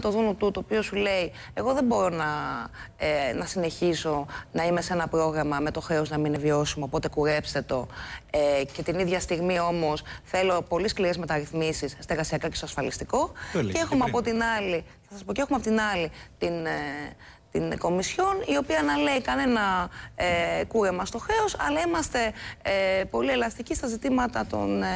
το δούνο του, το οποίος σου λέει εγώ δεν μπορώ να, ε, να συνεχίσω να είμαι σε ένα πρόγραμμα με το χρέος να μην είναι βιώσιμο, οπότε κουρέψτε το. Ε, και την ίδια στιγμή όμως θέλω πολύ σκληρές μεταρρυθμίσεις στα εργασιακά και στο ασφαλιστικό. και έχουμε από την άλλη, θα σας πω και έχουμε από την άλλη την, ε, την Κομισιόν, η οποία να λέει κανένα ε, κούρεμα στο χρέος, αλλά είμαστε ε, πολύ ελαστικοί στα ζητήματα των. Ε,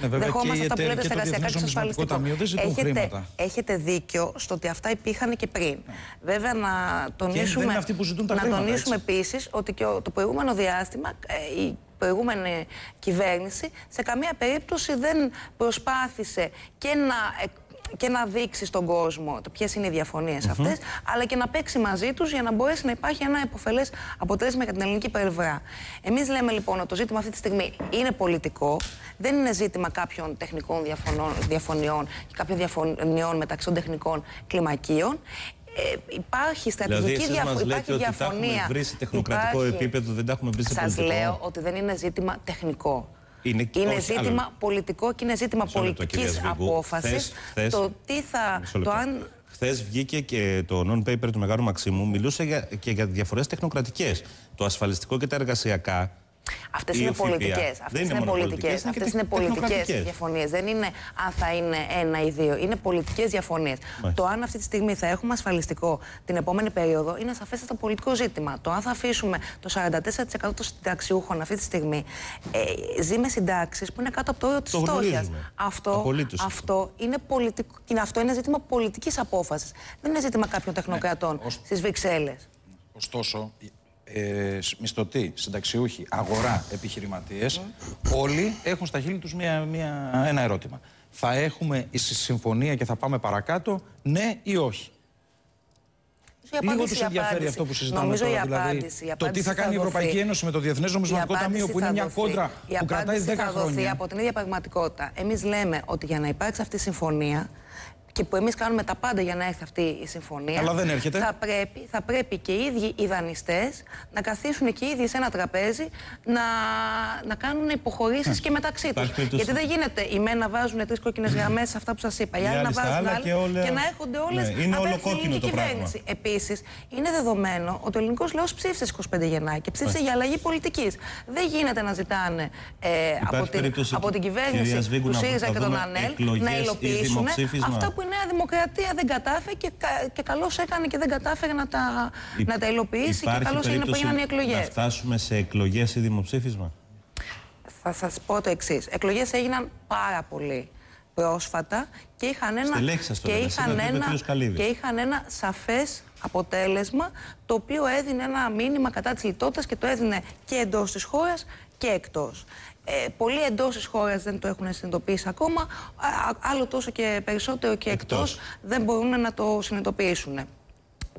ναι, δεχόμαστε αυτά που λέτε στα εργασιακά και στο ασφαλιστικό. Έχετε, έχετε δίκιο στο ότι αυτά υπήρχαν και πριν. Ναι. Βέβαια, να τονίσουμε, να τονίσουμε επίσης ότι και το προηγούμενο διάστημα ε, η προηγούμενη κυβέρνηση σε καμία περίπτωση δεν προσπάθησε και να και να δείξεις στον κόσμο ποιες είναι οι διαφωνίες mm αυτές, αλλά και να παίξει μαζί τους για να μπορέσει να υπάρχει ένα υποφελέ αποτέλεσμα για την ελληνική πλευρά. Εμείς λέμε λοιπόν ότι το ζήτημα αυτή τη στιγμή είναι πολιτικό, δεν είναι ζήτημα κάποιων τεχνικών διαφωνιών και κάποιων διαφωνιών μεταξύ των τεχνικών κλιμακίων. Ε, υπάρχει στρατηγική δηλαδή, διαφο υπάρχει ότι διαφωνία. Τα έχουμε βρει σε τεχνοκρατικό υπάρχει... επίπεδο, δεν τα έχουμε βρει σε πολιτικό. Σα λέω ότι δεν είναι ζήτημα τεχνικό. Είναι, είναι ζήτημα πολιτικό και είναι ζήτημα πολιτικής απόφασης. Το τι θα. Το αν... Χθες βγήκε και το non-paper του Μεγάλου Μαξίμου, μιλούσε για, και για διαφορές τεχνοκρατικές. Το ασφαλιστικό και τα εργασιακά Αυτές είναι πολιτικές. Αυτές είναι πολιτικές. Αυτές είναι πολιτικές διαφωνίες. Δεν είναι αν θα είναι ένα ή δύο. Είναι πολιτικές διαφωνίες. Το αν αυτή τη στιγμή θα έχουμε ασφαλιστικό την επόμενη περίοδο είναι σαφέστατο πολιτικό ζήτημα. Το αν θα αφήσουμε το 44% των συνταξιούχων αυτή τη στιγμή ε, ζει με συντάξεις που είναι κάτω από το όριο της φτώχειας. Αυτό, αυτό, είναι πολιτικό, αυτό είναι ζήτημα πολιτικής απόφασης. Δεν είναι ζήτημα κάποιων τεχνοκρατών ναι, στις Βρυξέλλες. Ωστόσο, ε, μισθωτοί, συνταξιούχοι, αγορά, επιχειρηματίες, όλοι έχουν στα χείλη τους μια, μια, ένα ερώτημα. Θα έχουμε η συμφωνία και θα πάμε παρακάτω, ναι ή όχι; Λίγο τους ενδιαφέρει αυτό που συζητάμε Νομίζω τώρα. Δηλαδή, απάντηση, το τι θα κάνει η Ευρωπαϊκή Ένωση με το Διεθνές Νομισματικό Ταμείο, που είναι μια κόντρα που κρατάει 10 χρόνια. θα δοθεί από την ίδια πραγματικότητα. Εμείς λέμε ότι για να υπάρξει αυτή η συμφωνία, και που εμείς κάνουμε τα πάντα για να έρθει αυτή η συμφωνία. Αλλά δεν έρχεται. Θα πρέπει, θα πρέπει και οι ίδιοι οι δανειστές να καθίσουν και οι ίδιοι σε ένα τραπέζι να, να κάνουν υποχωρήσεις και μεταξύ τους. Γιατί δεν γίνεται οι μένα να βάζουν τρεις κόκκινες γραμμές σε αυτά που σας είπα, οι άλλοι να βάζουν άλλα και, όλα... και να έρχονται όλες ναι, είναι όλο κόκκινο το πράγμα. Επίσης, είναι δεδομένο ότι ο ελληνικός λαός ψήφισε 25 Γενάρη και ψήφισε για αλλαγή πολιτικής. Δεν γίνεται να ζητάνε ε, από, την, από την κυβέρνηση του ΣΥΡΙΖΑ και τον ΑΝΕΛ να υλοποιήσουν αυτά που Νέα Δημοκρατία δεν κατάφερε και, και καλώς έκανε και δεν κατάφερε να τα, να τα υλοποιήσει και καλώς έγινε που έγιναν οι εκλογές. Να φτάσουμε σε εκλογές ή δημοψήφισμα; Θα σας πω το εξής. Εκλογές έγιναν πάρα πολύ πρόσφατα και είχαν ένα, και είχαν ένα, και είχαν ένα σαφές αποτέλεσμα το οποίο έδινε ένα μήνυμα κατά της λιτότητας και το έδινε και εντός της χώρας και εκτός. Ε, πολλοί εντός της χώρας δεν το έχουν συνειδητοποιήσει ακόμα. Άλλο τόσο και περισσότερο και εκτός δεν μπορούν να το συνειδητοποιήσουν.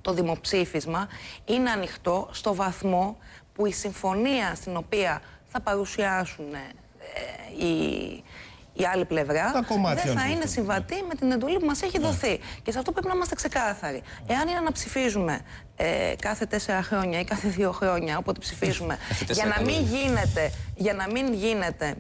Το δημοψήφισμα είναι ανοιχτό στο βαθμό που η συμφωνία στην οποία θα παρουσιάσουν ε, οι η άλλη πλευρά δεν θα είναι συμβατή με την εντολή που μας έχει ναι. δοθεί. Και σε αυτό πρέπει να είμαστε ξεκάθαροι. Εάν είναι να ψηφίζουμε ε, κάθε τέσσερα χρόνια ή κάθε δύο χρόνια, όποτε ψηφίζουμε, για να μην γίνεται, για να μην γίνεται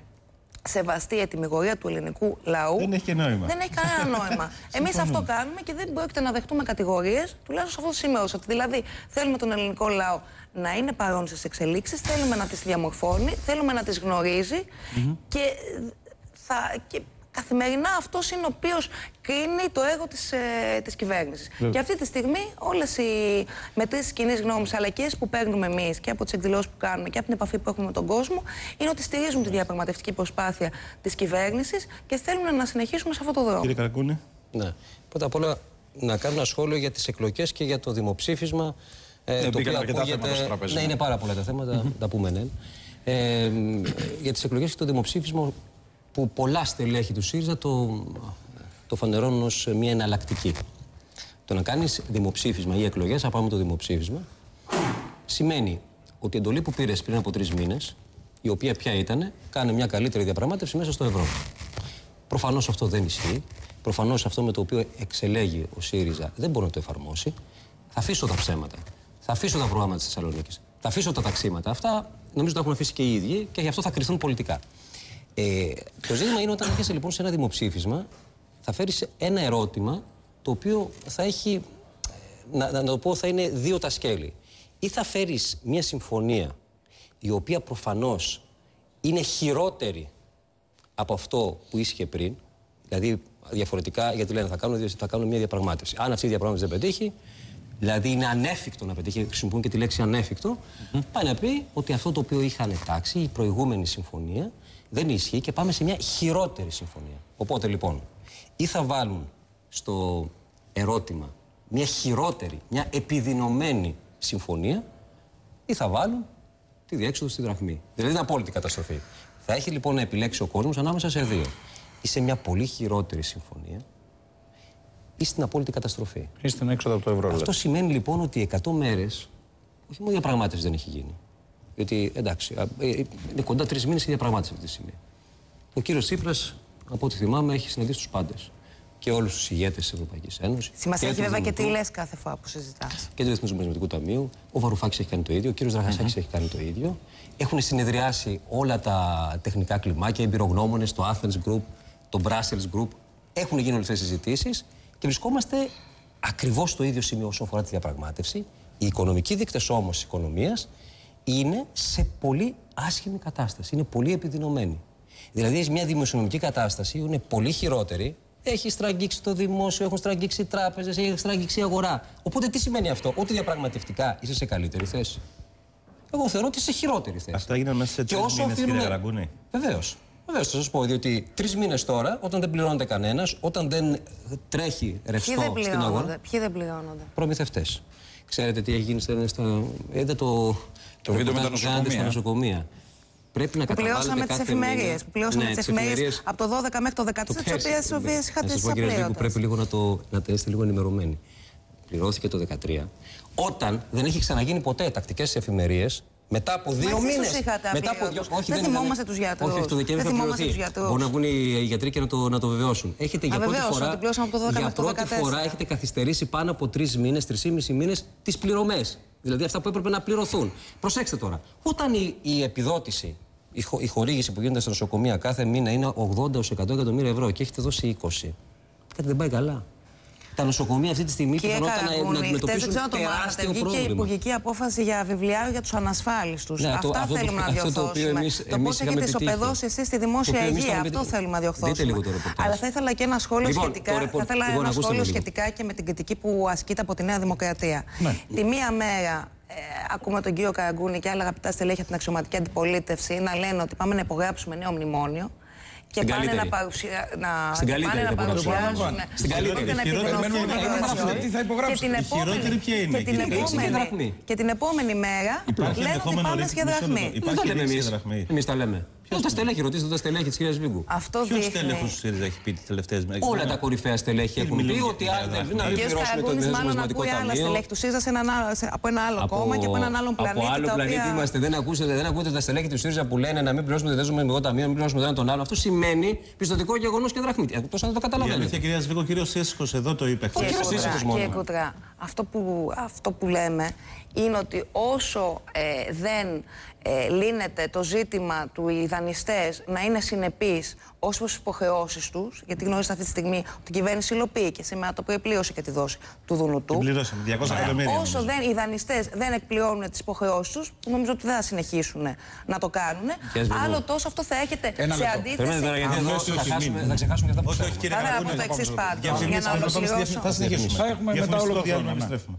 σεβαστή η ετοιμιγορία του ελληνικού λαού. Δεν έχει νόημα. Δεν έχει κανένα νόημα. Εμείς αυτό κάνουμε και δεν πρόκειται να δεχτούμε κατηγορίες, τουλάχιστον σε αυτό το σημείο. Ότι δηλαδή θέλουμε τον ελληνικό λαό να είναι παρόν στις εξελίξεις, θέλουμε να τις διαμορφώνει, θέλουμε να τις γνωρίζει και θα, και καθημερινά αυτός είναι ο οποίος κρίνει το έργο της ε, της κυβέρνησης. Και αυτή τη στιγμή όλες οι μετρήσεις κοινή γνώμης αλλά και που παίρνουμε εμείς και από τις εκδηλώσεις που κάνουμε και από την επαφή που έχουμε με τον κόσμο είναι ότι στηρίζουν τη διαπραγματευτική προσπάθεια της κυβέρνησης και θέλουν να συνεχίσουμε σε αυτό το δρόμο. Κύριε Καρακούνη. Ναι. Πρώτα απ' όλα να κάνω ένα σχόλιο για τις εκλογές και για το δημοψήφισμα. Ε, ναι, το οποίο ακούγεται... Ναι, είναι πάρα πολλά τα θέματα, τα πούμε ναι. Ε, για τις εκλογές και το δημοψήφισμα που πολλά στελέχη του ΣΥΡΙΖΑ το, το φανερώνουν ως μια εναλλακτική. Το να κάνεις δημοψήφισμα ή εκλογές, να πάμε το δημοψήφισμα, σημαίνει ότι η εντολή που πήρες πριν από τρεις μήνες, η οποία πια ήταν, κάνει μια καλύτερη διαπραγμάτευση μέσα στο ευρώ. Προφανώς αυτό δεν ισχύει. Προφανώς αυτό με το οποίο εξελέγει ο ΣΥΡΙΖΑ δεν μπορεί να το εφαρμόσει. Θα αφήσω τα ψέματα. Θα αφήσω τα προγράμματα της Θεσσαλονίκης. Θα αφήσω τα ταξίματα. Αυτά νομίζω το έχουν αφήσει και οι ίδιοι και γι' αυτό θα κρυθούν πολιτικά. Ε, το ζήτημα είναι όταν έρχεσαι λοιπόν σε ένα δημοψήφισμα, θα φέρεις ένα ερώτημα το οποίο θα έχει, να, να το πω, θα είναι δύο τα σκέλη. Ή θα φέρεις μια συμφωνία η οποία προφανώς είναι χειρότερη από αυτό που ίσχυε πριν, δηλαδή διαφορετικά, γιατί λένε θα κάνουν, θα κάνουν μια διαπραγμάτευση. Αν αυτή η διαπραγμάτευση δεν πετύχει, δηλαδή είναι ανέφικτο να πετύχει, χρησιμοποιούν και τη λέξη ανέφικτο, mm πάει να πει ότι αυτό το οποίο είχαν τάξει, η προηγούμενη συμφωνία, δεν ισχύει και πάμε σε μια χειρότερη συμφωνία. Οπότε λοιπόν, ή θα βάλουν στο ερώτημα μια χειρότερη, μια επιδεινωμένη συμφωνία, ή θα βάλουν τη διέξοδο στη δραχμή. Δηλαδή είναι απόλυτη καταστροφή. Θα έχει λοιπόν να επιλέξει ο κόσμος ανάμεσα σε δύο. Ή σε μια πολύ χειρότερη συμφωνία, ή στην απόλυτη καταστροφή. Ή στην έξοδο από το ευρώ. Αυτό σημαίνει λοιπόν ότι 100 μέρες, όχι μόνο διαπραγμάτευση δεν έχει γίνει. Γιατί εντάξει, ε, είναι κοντά τρεις μήνες η διαπραγμάτευση αυτή τη στιγμή. Ο κύριος Τσίπρας, από ό,τι θυμάμαι, έχει συναντήσει τους πάντες. Και όλους τους ηγέτες της Ευρωπαϊκής Ένωσης. Σημασία έχει βέβαια και τι λες κάθε φορά που συζητάς. Και του Διεθνού Νομισματικού Ταμείου. Ο Βαρουφάκης έχει κάνει το ίδιο. Ο κύριος Δραγασάκη έχει κάνει το ίδιο. Έχουν συνεδριάσει όλα τα τεχνικά κλιμάκια, οι εμπειρογνώμονες, το Athens Group, το Brussels Group. Έχουν γίνει όλες αυτές τις συζητήσεις και βρισκόμαστε ακριβώς στο ίδιο σημείο όσον αφορά τη διαπραγμάτευση. Οι οικονομικοί δείκτε όμω της οικονομίας είναι σε πολύ άσχημη κατάσταση. Είναι πολύ επιδεινωμένη. Δηλαδή, μια δημοσιονομική κατάσταση είναι πολύ χειρότερη. Έχεις στραγγίξει το δημόσιο, έχουν στραγγίξει οι τράπεζες, έχει στραγγίξει η αγορά. Οπότε τι σημαίνει αυτό, Ότι διαπραγματευτικά είσαι σε καλύτερη θέση. Εγώ θεωρώ ότι είσαι σε χειρότερη θέση. Αυτά έγιναν μέσα σε τρεις μήνες, κύριε Γαραγκούνη. Βεβαίως. Βεβαίως, θα σας πω, διότι τρεις μήνες τώρα, όταν δεν πληρώνεται κανένας, όταν δεν τρέχει ρευστό στην αγορά. Ποιοι δεν πληρώνονται; Προμηθευτές. Ξέρετε τι έχει γίνει στα. Είδατε το. Το βίντεο με τα νοσοκομεία. Στα νοσοκομεία. Πρέπει να πληρώσαμε τις εφημερίες. Πληρώσαμε ναι, τις εφημερίες από το 12 μέχρι το 13, τις οποίες είχατε σα Πρέπει λίγο να, το, να τα είστε λίγο ενημερωμένοι. Πληρώθηκε το 13. Όταν δεν έχει ξαναγίνει ποτέ τακτικές εφημερίες, μετά από δύο μήνε. Μετά από δύο Όχι, δεν θυμόμαστε τους γιατρούς. Όχι, το Δεκέμβριο θα πληρωθεί. Μπορεί να βγουν οι γιατροί και να το, να το βεβαιώσουν. Έχετε για πρώτη φορά, για πρώτη φορά έχετε καθυστερήσει πάνω από τρεις μήνες, τρεις μήνες τις πληρωμές. Δηλαδή αυτά που έπρεπε να πληρωθούν. Προσέξτε τώρα. Όταν η, η επιδότηση, η, χο, η χορήγηση που γίνεται στα νοσοκομεία κάθε μήνα είναι 80 100 εκατομμύρια ευρώ και έχετε δώσει 20. Κάτι δεν πάει καλά τα νοσοκομεία αυτή τη στιγμή πιθανότατα να, να αντιμετωπίσουν δεν τεράστιο πρόβλημα. Και η υπουργική απόφαση για βιβλιάριο για τους ανασφάλιστους. Ναι, Αυτά αυτό, θέλουμε αυτό, να διορθώσουμε. Το, οποίο εμείς, το πώς έχετε ισοπεδώσει εσείς στη δημόσια υγεία. Αυτό θέλουμε να διορθώσουμε. Αλλά θα ήθελα και ένα σχόλιο λοιπόν, σχετικά. Θα ήθελα λοιπόν, ένα σχόλιο σχετικά και με την κριτική που ασκείται από τη Νέα Δημοκρατία. Ναι. Τη μία μέρα ε, ακούμε τον κύριο Καραγκούνη και άλλα αγαπητά στελέχη από την αξιωματική αντιπολίτευση να λένε ότι πάμε να υπογράψουμε νέο μνημόνιο και πάνε να, παρουσια... να... Στην καλύτερη να παρουσιάσουν. Στην καλύτερη. Τι θα υπογράψουν. Η χειρότερη ποια είναι; Και την επόμενη μέρα λένε ότι πάμε για δραχμή. Δεν το λέμε εμείς. Εμείς τα λέμε. Ποιος τα στελέχη, ρωτήστε τα στελέχη της κυρίας Βίγκου. Αυτό Ποιος στέλεχο τη ΣΥΡΙΖΑ έχει πει τις τελευταίες μέρες; Όλα τα κορυφαία στελέχη έχουν πει ότι αν δεν πληρώσουμε το Διεθνέ Νομισματικό Ταμείο. στελέχη του ΣΥΡΙΖΑ από ένα άλλο κόμμα και από έναν άλλο πλανήτη. Από άλλο πλανήτη είμαστε. Δεν ακούτε τα στελέχη του ΣΥΡΙΖΑ που λένε να μην πληρώσουμε το Διεθνέ Νομισματικό Ταμείο, να μην πληρώσουμε το ένα τον άλλο. Αυτό σημαίνει πιστοτικό γεγονός και δραχμή. Εκτό αν το καταλαβαίνετε. Η κυρίας Σβίγκο, ο κύριος Σύσχο εδώ το είπε χθες. Κύριε Κουτρά, αυτό που λέμε είναι ότι όσο ε, δεν ε, λύνεται το ζήτημα του οι δανειστές να είναι συνεπείς ως προς τις υποχρεώσεις τους, γιατί γνωρίζετε αυτή τη στιγμή ότι η κυβέρνηση υλοποιεί και σήμερα το πρωί πλήρωσε και τη δόση του Δούνου του. πληρώσαμε, 200 εκατομμύρια. Όσο δεν, οι δανειστές δεν εκπληρώνουν τις υποχρεώσεις τους, που νομίζω ότι δεν θα συνεχίσουν να το κάνουν, άλλο τόσο αυτό θα έχετε σε αντίθεση. Θα ξεχάσουμε και αυτά που Όχι, κύριε από το εξής πάντω. Για να ολοκληρώσω. Θα συνεχίσουμε. Θα έχουμε μετά όλο το επιστρέφουμε.